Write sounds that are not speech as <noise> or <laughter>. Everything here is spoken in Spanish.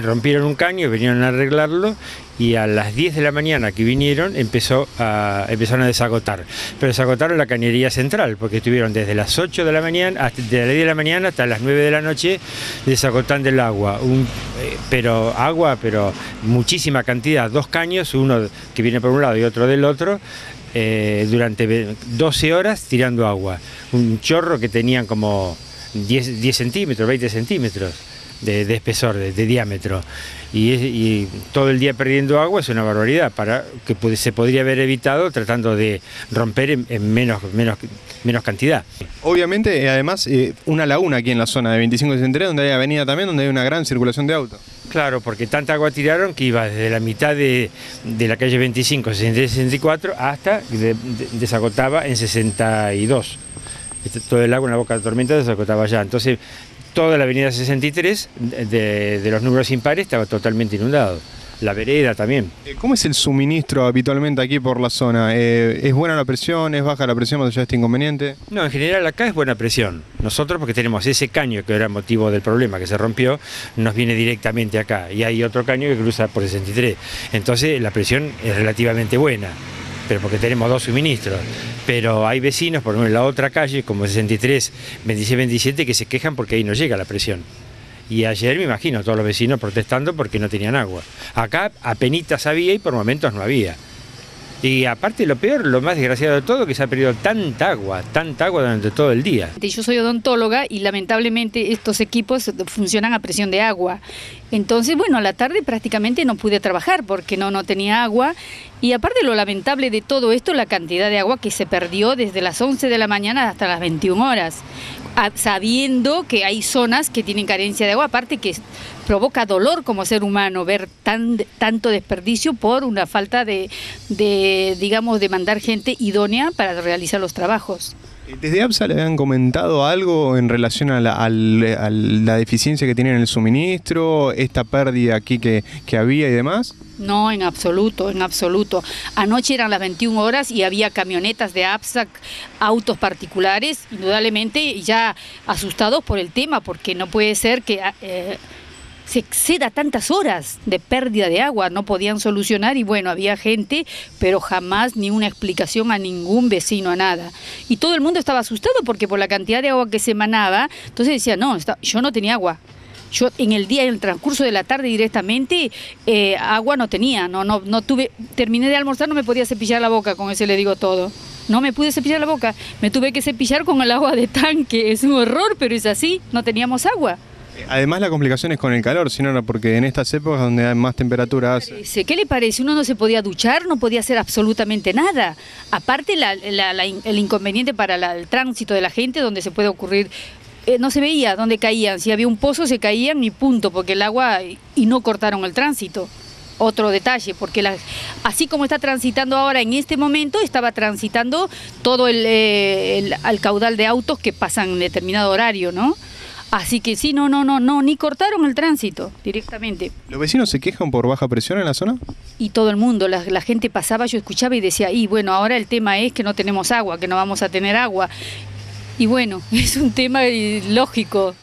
rompieron un caño, vinieron a arreglarlo y a las 10 de la mañana que vinieron empezó a, empezaron a desagotar. Pero desagotaron la cañería central, porque estuvieron desde las 8 de la mañana, hasta, de las 10 de la mañana hasta las 9 de la noche desagotando el agua. Eh, pero agua, pero muchísima cantidad, dos caños, uno que viene por un lado y otro del otro, eh, durante 12 horas tirando agua. Un chorro que tenían como 10, 10 centímetros, 20 centímetros de, espesor, de, diámetro. Y, todo el día perdiendo agua es una barbaridad, para que se podría haber evitado tratando de romper en, menos, menos, menos cantidad. Obviamente, además, eh, una laguna aquí en la zona de 25 de 63, donde hay avenida también, donde hay una gran circulación de autos. Claro, porque tanta agua tiraron que iba desde la mitad de, la calle 25, 63, 64, hasta desagotaba en 62. Este, todo el agua en la boca de la tormenta desagotaba ya. Entonces, toda la avenida 63 de, los números impares estaba totalmente inundado. La vereda también. Eh, ¿Cómo es el suministro habitualmente aquí por la zona? Eh, ¿Es buena la presión? ¿Es baja la presión allá de este inconveniente? No, en general acá es buena presión. Nosotros porque tenemos ese caño que era motivo del problema que se rompió, nos viene directamente acá. Y hay otro caño que cruza por 63. Entonces la presión es relativamente buena pero porque tenemos dos suministros. Pero hay vecinos, por ejemplo, en la otra calle, como 63, 26, 27, que se quejan porque ahí no llega la presión. Y ayer me imagino todos los vecinos protestando porque no tenían agua. Acá apenas había y por momentos no había. Y aparte lo peor, lo más desgraciado de todo, que se ha perdido tanta agua, tanta agua durante todo el día. Yo soy odontóloga y lamentablemente estos equipos funcionan a presión de agua. Entonces, bueno, a la tarde prácticamente no pude trabajar porque no, no tenía agua. Y aparte lo lamentable de todo esto, la cantidad de agua que se perdió desde las 11 de la mañana hasta las 21 horas sabiendo que hay zonas que tienen carencia de agua, aparte que provoca dolor como ser humano ver tan, tanto desperdicio por una falta de, de, digamos, de mandar gente idónea para realizar los trabajos. ¿Desde APSA le habían comentado algo en relación a la, deficiencia que tienen en el suministro, esta pérdida aquí que, había y demás? No, en absoluto, en absoluto. Anoche eran las 21 horas y había camionetas de APSA, autos particulares, indudablemente ya asustados por el tema, porque no puede ser que... Eh, se exceda tantas horas de pérdida de agua, no podían solucionar y bueno, había gente, pero jamás ni una explicación a ningún vecino, a nada. Y todo el mundo estaba asustado porque por la cantidad de agua que se emanaba, entonces decía, no, yo no tenía agua. Yo en el día, en el transcurso de la tarde directamente, eh, agua no tenía, no, no, no tuve, terminé de almorzar, no me podía cepillar la boca, con eso le digo todo. No me pude cepillar la boca, me tuve que cepillar con el agua de tanque, es un horror, pero es así, no teníamos agua. Además la complicación es con el calor, sino porque en estas épocas donde hay más temperatura hace... ¿Qué le parece? Uno no se podía duchar, no podía hacer absolutamente nada. Aparte el inconveniente para el tránsito de la gente, donde se puede ocurrir eh, no se veía dónde caían, si había un pozo se caían y punto, porque el agua y no cortaron el tránsito. Otro detalle, porque así como está transitando ahora en este momento, estaba transitando todo el, eh, el caudal de autos que pasan en determinado horario, ¿no? Así que sí, no, no, no, no, ni cortaron el tránsito directamente. ¿Los vecinos se quejan por baja presión en la zona? Y todo el mundo, la, la, gente pasaba, yo escuchaba y decía, y bueno, ahora el tema es que no tenemos agua, que no vamos a tener agua. Y bueno, <laughs> es un tema lógico.